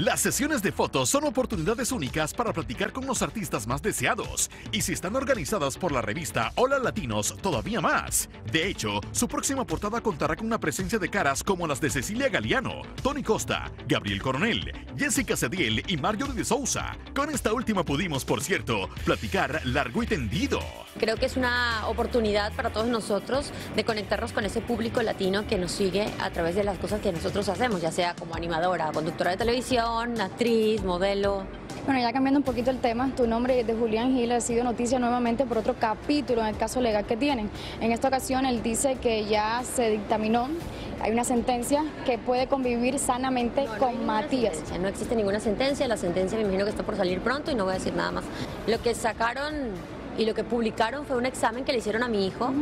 Las sesiones de fotos son oportunidades únicas para platicar con los artistas más deseados y si están organizadas por la revista Hola Latinos, todavía más. De hecho, su próxima portada contará con una presencia de caras como las de Cecilia Galeano, Tony Costa, Gabriel Coronel, Jessica Cediel y Marjorie de Sousa. Con esta última pudimos, por cierto, platicar largo y tendido. Creo que es una oportunidad para todos nosotros de conectarnos con ese público latino que nos sigue a través de las cosas que nosotros hacemos, ya sea como animadora, conductora de televisión, actriz, modelo. Bueno, ya cambiando un poquito el tema, tu nombre de Julián Gil ha sido noticia nuevamente por otro capítulo en el caso legal que tienen. En esta ocasión él dice que ya se dictaminó, hay una sentencia que puede convivir sanamente con Matías. No existe ninguna sentencia, la sentencia me imagino que está por salir pronto y no voy a decir nada más. Lo que sacaron y lo que publicaron fue un examen que le hicieron a mi hijo.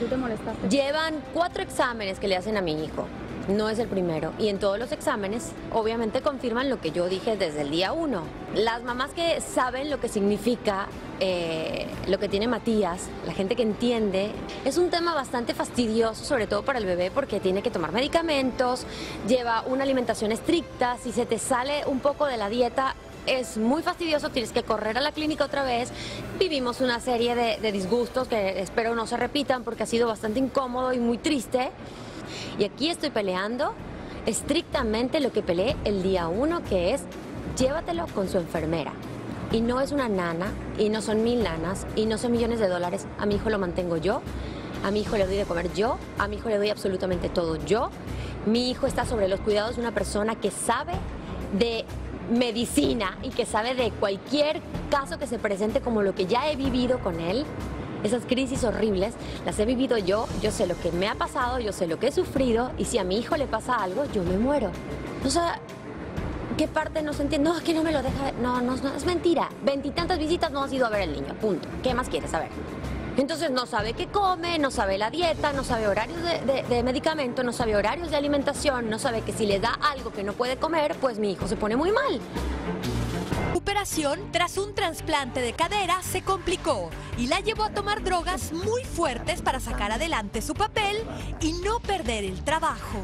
¿Tú te molestaste? Llevan cuatro exámenes que le hacen a mi hijo. No es el primero. Y en todos los exámenes, obviamente, confirman lo que yo dije desde el día uno. Las mamás que saben lo que significa eh, lo que tiene Matías, la gente que entiende, es un tema bastante fastidioso, sobre todo para el bebé, porque tiene que tomar medicamentos, lleva una alimentación estricta, si se te sale un poco de la dieta, es muy fastidioso, tienes que correr a la clínica otra vez. Vivimos una serie de, disgustos que espero no se repitan porque ha sido bastante incómodo y muy triste. Y aquí estoy peleando estrictamente lo que peleé el día uno, que es llévatelo con su enfermera. Y no es una nana, y no son mil nanas, y no son millones de dólares. A mi hijo lo mantengo yo, a mi hijo le doy de comer yo, a mi hijo le doy absolutamente todo yo. Mi hijo está sobre los cuidados de una persona que sabe de medicina y que sabe de cualquier caso que se presente como lo que ya he vivido con él, esas crisis horribles, las he vivido yo, yo sé lo que me ha pasado, yo sé lo que he sufrido y si a mi hijo le pasa algo, yo me muero. O sea, ¿qué parte no se entiende? No, es que no me lo deja, no, no, no, es mentira. Veintitantas visitas no has ido a ver al niño, punto. ¿Qué más quieres saber? Entonces no sabe qué come, no sabe la dieta, no sabe horarios de, medicamento, no sabe horarios de alimentación, no sabe que si le da algo que no puede comer, pues mi hijo se pone muy mal. Operación tras un trasplante de cadera se complicó y la llevó a tomar drogas muy fuertes para sacar adelante su papel y no perder el trabajo.